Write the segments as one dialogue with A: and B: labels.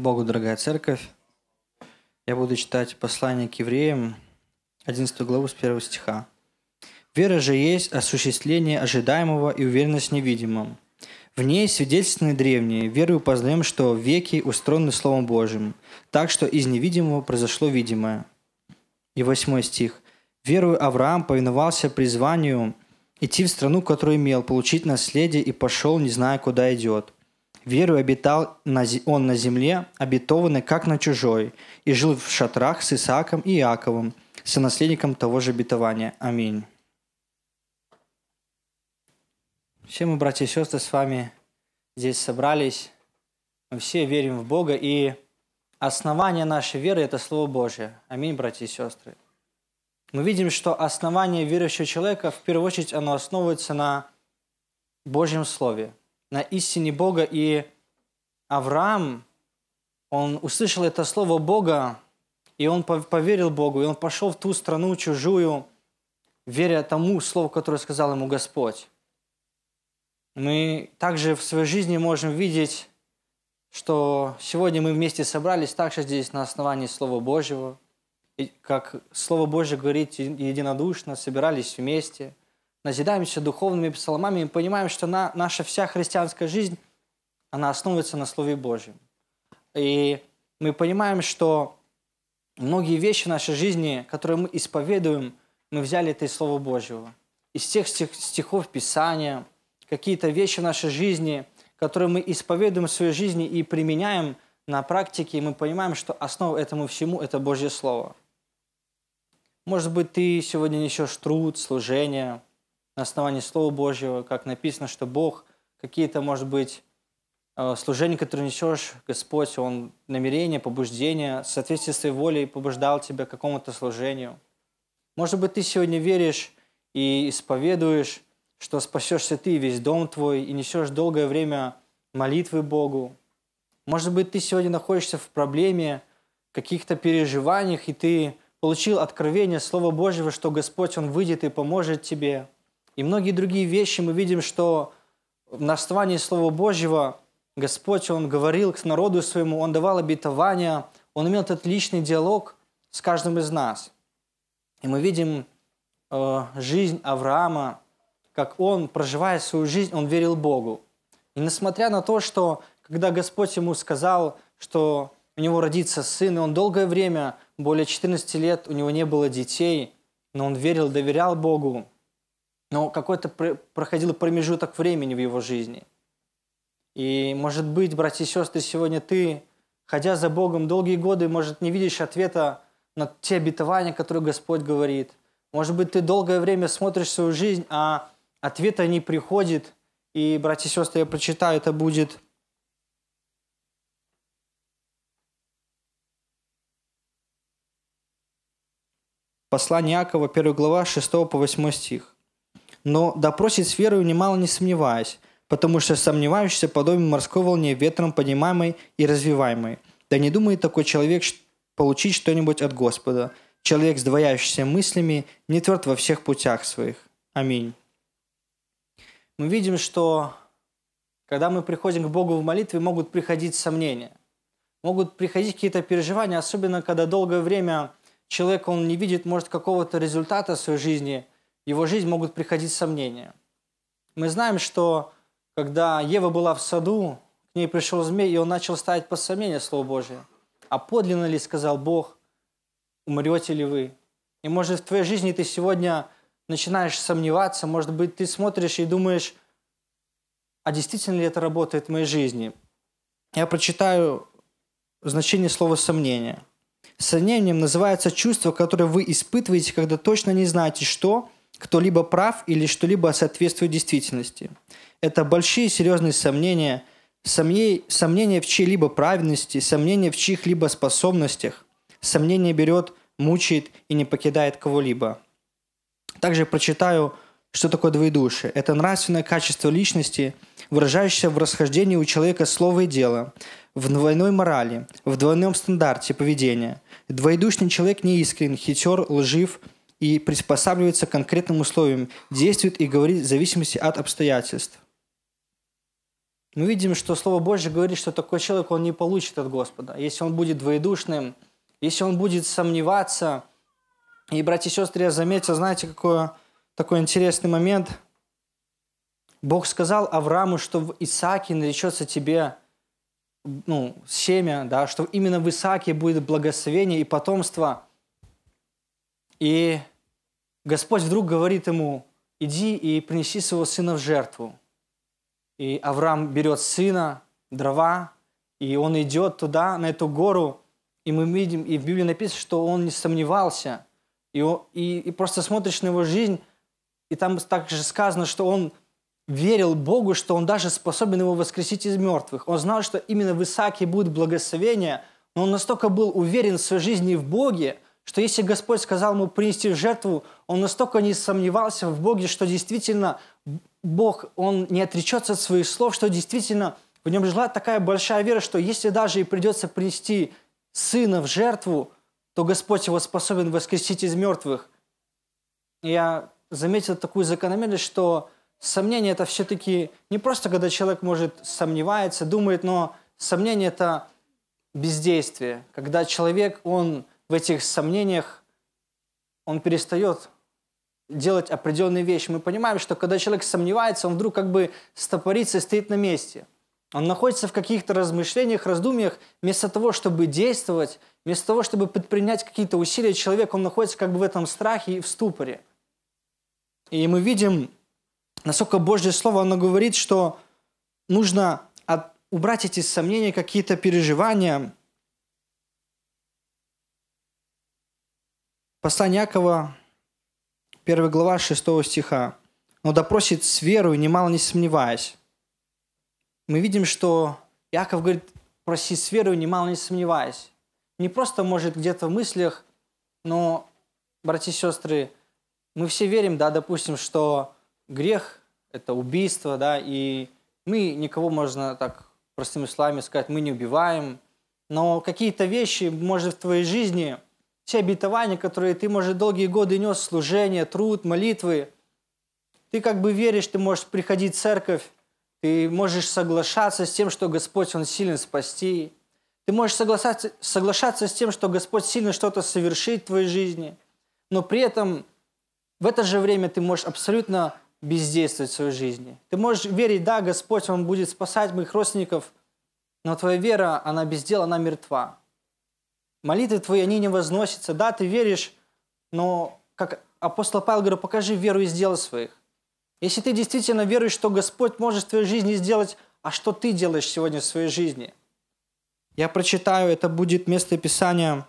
A: Богу, дорогая церковь. Я буду читать послание к евреям, 11 главу с 1 стиха. «Вера же есть осуществление ожидаемого и уверенность в невидимом. В ней свидетельственны древние. Верою познаем, что веки устроены Словом Божьим, так что из невидимого произошло видимое». И 8 стих. «Верою Авраам повиновался призванию идти в страну, которую имел, получить наследие, и пошел, не зная, куда идет. Верою обитал он на земле, обетованный как на чужой, и жил в шатрах с Исааком и Иаковом, сонаследником того же обетования. Аминь. Все мы, братья и сестры, с вами здесь собрались. Мы все верим в Бога, и основание нашей веры – это Слово Божье. Аминь, братья и сестры. Мы видим, что основание верующего человека, в первую очередь, оно основывается на Божьем Слове, на истине Бога. И Авраам, он услышал это слово Бога, и он поверил Богу, и он пошел в ту страну чужую, веря тому слову, которое сказал ему Господь. Мы также в своей жизни можем видеть, что сегодня мы вместе собрались также здесь на основании Слова Божьего, и как Слово Божье говорит единодушно, собирались вместе, назидаемся духовными псалмами и понимаем, что на, наша вся христианская жизнь, она основывается на Слове Божьем. И мы понимаем, что многие вещи в нашей жизни, которые мы исповедуем, мы взяли это из Слова Божьего. Из тех стихов Писания – какие-то вещи в нашей жизни, которые мы исповедуем в своей жизни и применяем на практике, мы понимаем, что основа этому всему – это Божье Слово. Может быть, ты сегодня несешь труд, служение на основании Слова Божьего, как написано, что Бог какие-то, может быть, э, служения, которые несешь, Господь, Он намерение, побуждение, в соответствии с своей волей побуждал тебя к какому-то служению. Может быть, ты сегодня веришь и исповедуешь что спасешься ты весь дом твой, и несешь долгое время молитвы Богу. Может быть, ты сегодня находишься в проблеме, каких-то переживаниях, и ты получил откровение Слова Божьего, что Господь, Он выйдет и поможет тебе. И многие другие вещи мы видим, что на основании Слова Божьего Господь, Он говорил к народу своему, Он давал обетования, Он имел этот личный диалог с каждым из нас. И мы видим э, жизнь Авраама, как он, проживая свою жизнь, он верил Богу. И несмотря на то, что когда Господь ему сказал, что у него родится сын, и он долгое время, более 14 лет, у него не было детей, но он верил, доверял Богу, но какой-то проходил промежуток времени в его жизни. И, может быть, братья и сестры, сегодня ты, ходя за Богом долгие годы, может, не видишь ответа на те обетования, которые Господь говорит. Может быть, ты долгое время смотришь свою жизнь, а ответа не приходит. И, братья и сестры, я прочитаю, это будет Послание Иакова, 1 глава, 6 по 8 стих. «Но допросит с верою, немало не сомневаясь, потому что сомневающийся подобен морской волне, ветром поднимаемой и развиваемой. Да не думает такой человек получить что-нибудь от Господа. Человек, сдвояющийся мыслями, не тверд во всех путях своих. Аминь» мы видим, что когда мы приходим к Богу в молитве, могут приходить сомнения, могут приходить какие-то переживания, особенно когда долгое время человек, он не видит, может, какого-то результата в своей жизни, его жизнь могут приходить сомнения. Мы знаем, что когда Ева была в саду, к ней пришел змей, и он начал ставить под сомнение Слово Божие. А подлинно ли, сказал Бог, умрете ли вы? И может в твоей жизни ты сегодня начинаешь сомневаться, может быть, ты смотришь и думаешь, а действительно ли это работает в моей жизни? Я прочитаю значение слова «сомнение». Сомнением называется чувство, которое вы испытываете, когда точно не знаете, что кто-либо прав или что-либо соответствует действительности. Это большие серьезные сомнения, сомнения в чьей-либо праведности, сомнения в чьих-либо способностях. Сомнение берет, мучает и не покидает кого-либо. Также прочитаю, что такое двоедушие. Это нравственное качество личности, выражающееся в расхождении у человека слова и дела, в двойной морали, в двойном стандарте поведения. Двоедушный человек неискрен, хитер, лжив и приспосабливается к конкретным условиям, действует и говорит в зависимости от обстоятельств. мы видим, что Слово Божье говорит, что такой человек, он не получит от Господа. Если он будет двоедушным, если он будет сомневаться. И, братья и сестры, я заметил, знаете, какой, такой интересный момент. Бог сказал Аврааму, что в Исааке наречется тебе ну, семя, да, что именно в Исааке будет благословение и потомство. И Господь вдруг говорит ему, иди и принеси своего сына в жертву. И Авраам берет сына, дрова, и он идет туда, на эту гору, и мы видим, и в Библии написано, что он не сомневался. И, и, и просто смотришь на его жизнь, и там также сказано, что он верил Богу, что он даже способен его воскресить из мертвых. Он знал, что именно в Исааке будет благословение, но он настолько был уверен в своей жизни в Боге, что если Господь сказал ему принести жертву, он настолько не сомневался в Боге, что действительно Бог, Он не отречется от своих слов, что действительно в нем жила такая большая вера, что если даже и придется принести сына в жертву, то Господь его способен воскресить из мертвых. я заметил такую закономерность, что сомнение – это все-таки не просто, когда человек может сомневается, думает, но сомнение – это бездействие. Когда человек, он в этих сомнениях, он перестает делать определенные вещи. Мы понимаем, что когда человек сомневается, он вдруг как бы стопорится и стоит на месте. Он находится в каких-то размышлениях, раздумьях, вместо того, чтобы действовать, вместо того, чтобы предпринять какие-то усилия, человек, он находится как бы в этом страхе и в ступоре. И мы видим, насколько Божье Слово, оно говорит, что нужно от, убрать эти сомнения, какие-то переживания. Послание Якова, 1 глава 6 стиха. «Но допросит с верой, немало не сомневаясь». Мы видим, что Яков говорит, проси с верой, немало не сомневаясь. Не просто, может, где-то в мыслях, но, братья и сестры, мы все верим, да, допустим, что грех – это убийство, да, и мы никого, можно так простыми словами сказать, мы не убиваем, но какие-то вещи, может, в твоей жизни – те обетования, которые ты, может, долгие годы нес, служение, труд, молитвы, ты как бы веришь, ты можешь приходить в церковь, ты можешь соглашаться с тем, что Господь, Он силен спасти. Ты можешь соглашаться, соглашаться с тем, что Господь сильно что-то совершит в твоей жизни. Но при этом в это же время ты можешь абсолютно бездействовать в своей жизни. Ты можешь верить, да, Господь, Он будет спасать моих родственников, но твоя вера, она без дела, она мертва. Молитвы твои, они не возносятся. Да, ты веришь, но, как апостол Павел говорит, покажи веру из дел своих. Если ты действительно веруешь, что Господь может в твоей жизни сделать, а что ты делаешь сегодня в своей жизни? Я прочитаю, это будет место Писания.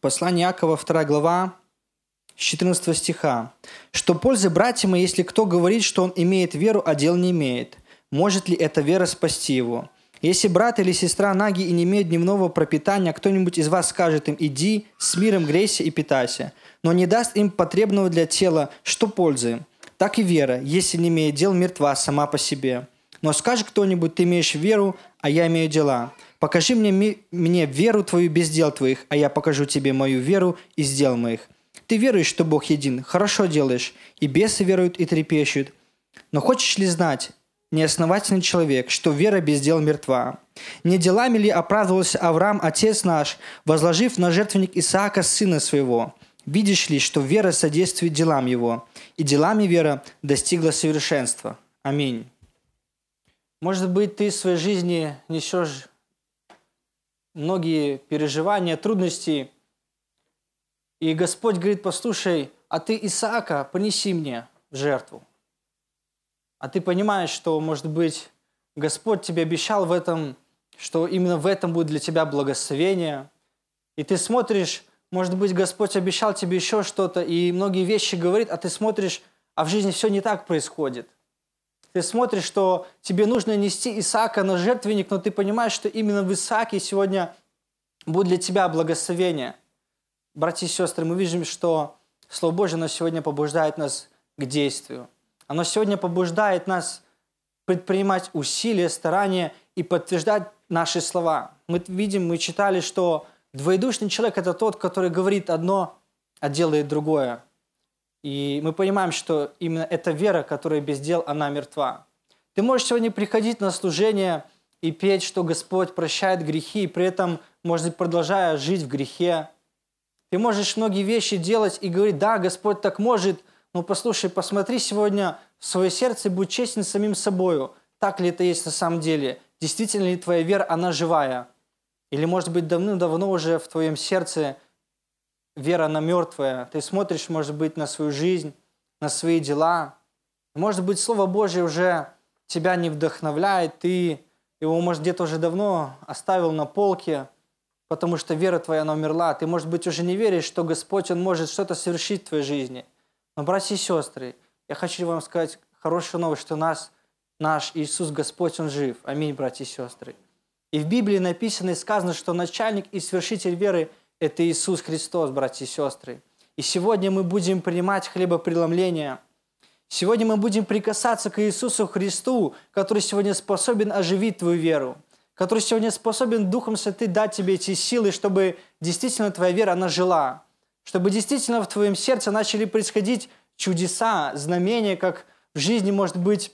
A: Послание Якова, 2 глава, с 14 стиха. «Что пользы, братья мои, если кто говорит, что он имеет веру, а дел не имеет? Может ли эта вера спасти его? Если брат или сестра наги и не имеют дневного пропитания, кто-нибудь из вас скажет им «иди, с миром грейся и питайся», но не даст им потребного для тела, что пользы? Так и вера, если не имеет дел, мертва сама по себе. Но скажет кто-нибудь «ты имеешь веру, а я имею дела». Покажи мне, мне веру твою без дел твоих, а я покажу тебе мою веру из дел моих. Ты веруешь, что Бог един, хорошо делаешь, и бесы веруют и трепещут. Но хочешь ли знать, неосновательный человек, что вера без дел мертва. Не делами ли оправдывался Авраам, отец наш, возложив на жертвенник Исаака сына своего? Видишь ли, что вера содействует делам его, и делами вера достигла совершенства. Аминь. Может быть, ты в своей жизни несешь многие переживания, трудности, и Господь говорит, послушай, а ты Исаака принеси мне в жертву а ты понимаешь, что, может быть, Господь тебе обещал в этом, что именно в этом будет для тебя благословение, и ты смотришь, может быть, Господь обещал тебе еще что-то, и многие вещи говорит, а ты смотришь, а в жизни все не так происходит. Ты смотришь, что тебе нужно нести Исаака на жертвенник, но ты понимаешь, что именно в Исааке сегодня будет для тебя благословение. Братья и сестры, мы видим, что Слово Божье на сегодня побуждает нас к действию – оно сегодня побуждает нас предпринимать усилия, старания и подтверждать наши слова. Мы видим, мы читали, что двоедушный человек – это тот, который говорит одно, а делает другое. И мы понимаем, что именно эта вера, которая без дел, она мертва. Ты можешь сегодня приходить на служение и петь, что Господь прощает грехи, и при этом, может быть, продолжая жить в грехе. Ты можешь многие вещи делать и говорить, да, Господь так может, но послушай, посмотри сегодня в свое сердце будь честен самим собою. Так ли это есть на самом деле? Действительно ли твоя вера, она живая? Или, может быть, давным-давно уже в твоем сердце вера, она мертвая. Ты смотришь, может быть, на свою жизнь, на свои дела. Может быть, Слово Божье уже тебя не вдохновляет, ты его, может, где-то уже давно оставил на полке, потому что вера твоя, она умерла. Ты, может быть, уже не веришь, что Господь, Он может что-то совершить в твоей жизни. Но, братья и сестры, я хочу вам сказать хорошую новость, что нас, наш Иисус Господь, Он жив. Аминь, братья и сестры. И в Библии написано и сказано, что начальник и свершитель веры – это Иисус Христос, братья и сестры. И сегодня мы будем принимать хлебопреломление. Сегодня мы будем прикасаться к Иисусу Христу, который сегодня способен оживить твою веру, который сегодня способен Духом Святым дать тебе эти силы, чтобы действительно твоя вера, она жила, чтобы действительно в твоем сердце начали происходить чудеса, знамения, как в жизни, может быть,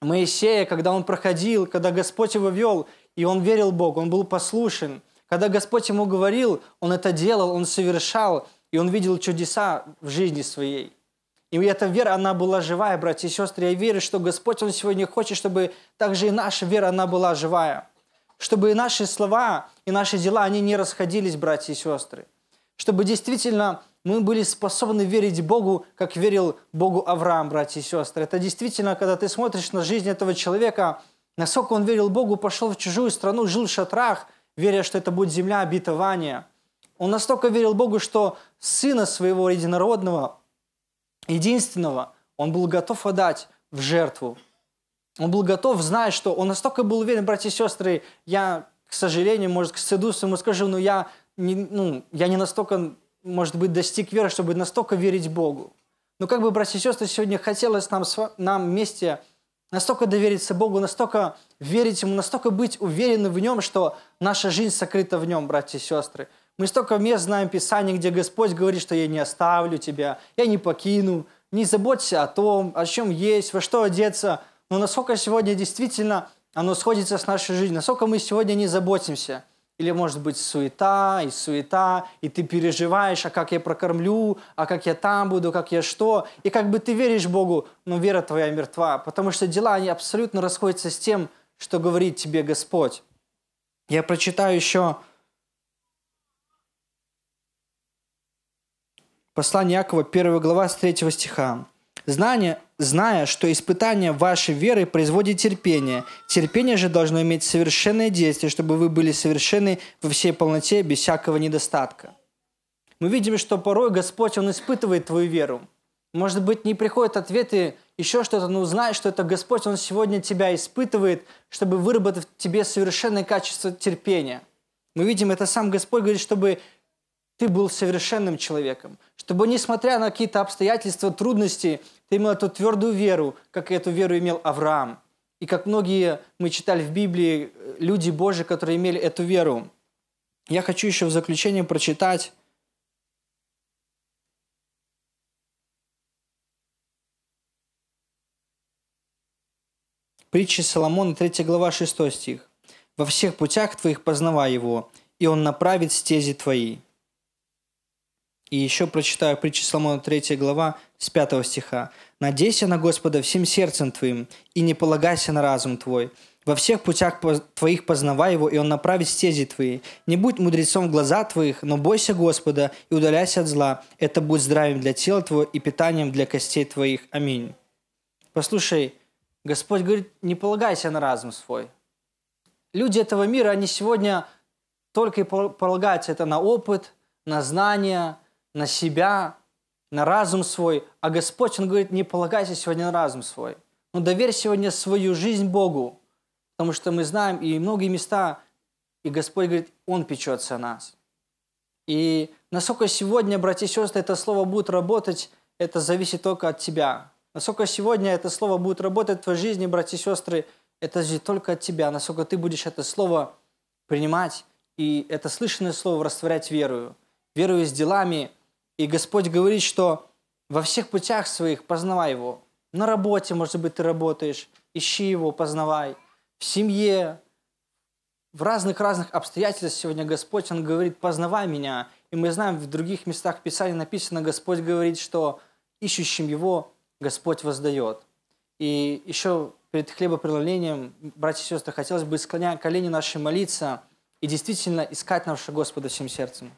A: Моисея, когда он проходил, когда Господь его вел, и он верил Богу, он был послушен. Когда Господь ему говорил, он это делал, он совершал, и он видел чудеса в жизни своей. И эта вера, она была живая, братья и сестры. Я верю, что Господь, Он сегодня хочет, чтобы также и наша вера, она была живая. Чтобы и наши слова, и наши дела, они не расходились, братья и сестры. Чтобы действительно мы были способны верить Богу, как верил Богу Авраам, братья и сестры. Это действительно, когда ты смотришь на жизнь этого человека, насколько он верил Богу, пошел в чужую страну, жил в шатрах, веря, что это будет земля обетования. Он настолько верил Богу, что сына своего единородного, единственного, он был готов отдать в жертву. Он был готов знать, что он настолько был уверен, братья и сестры, я, к сожалению, может, к стыду своему скажу, но я не, ну, я не настолько, может быть, достиг веры, чтобы настолько верить Богу. Но как бы, братья и сестры, сегодня хотелось нам, нам вместе настолько довериться Богу, настолько верить Ему, настолько быть уверенным в Нем, что наша жизнь сокрыта в Нем, братья и сестры. Мы столько мест знаем Писание, где Господь говорит, что я не оставлю тебя, я не покину, не заботься о том, о чем есть, во что одеться. Но насколько сегодня действительно оно сходится с нашей жизнью, насколько мы сегодня не заботимся – или, может быть, суета и суета, и ты переживаешь, а как я прокормлю, а как я там буду, как я что. И как бы ты веришь Богу, но вера твоя мертва, потому что дела, они абсолютно расходятся с тем, что говорит тебе Господь. Я прочитаю еще послание Якова, 1 глава, с 3 стиха. Знание, зная, что испытание вашей веры производит терпение. Терпение же должно иметь совершенное действие, чтобы вы были совершенны во всей полноте, без всякого недостатка. Мы видим, что порой Господь, Он испытывает твою веру. Может быть, не приходят ответы, еще что-то, но узнай, что это Господь, Он сегодня тебя испытывает, чтобы выработать в тебе совершенное качество терпения. Мы видим, это сам Господь говорит, чтобы ты был совершенным человеком, чтобы, несмотря на какие-то обстоятельства, трудности, ты имел эту твердую веру, как эту веру имел Авраам. И как многие мы читали в Библии, люди Божьи, которые имели эту веру. Я хочу еще в заключение прочитать Притчи Соломона, 3 глава, 6 стих. «Во всех путях твоих познавай его, и он направит стези твои». И еще прочитаю притчи Соломона 3 глава с 5 стиха. «Надейся на Господа всем сердцем твоим, и не полагайся на разум твой. Во всех путях твоих познавай его, и он направит стези твои. Не будь мудрецом в глаза твоих, но бойся Господа и удаляйся от зла. Это будет здравием для тела твоего и питанием для костей твоих. Аминь». Послушай, Господь говорит, не полагайся на разум свой. Люди этого мира, они сегодня только и полагаются это на опыт, на знания, на себя, на разум свой, а Господь, Он говорит, не полагайся сегодня на разум свой. Но доверь сегодня свою жизнь Богу, потому что мы знаем и многие места, и Господь говорит, Он печется о нас. И насколько сегодня, братья и сестры, это слово будет работать, это зависит только от тебя. Насколько сегодня это слово будет работать в твоей жизни, братья и сестры, это зависит только от тебя. Насколько ты будешь это слово принимать и это слышанное слово растворять верою. Верою с делами – и Господь говорит, что во всех путях своих познавай Его. На работе, может быть, ты работаешь, ищи Его, познавай. В семье, в разных-разных обстоятельствах сегодня Господь, Он говорит, познавай меня. И мы знаем, в других местах Писания написано, Господь говорит, что ищущим Его Господь воздает. И еще перед хлебопреломлением, братья и сестры, хотелось бы, склоняя колени наши, молиться и действительно искать нашего Господа всем сердцем.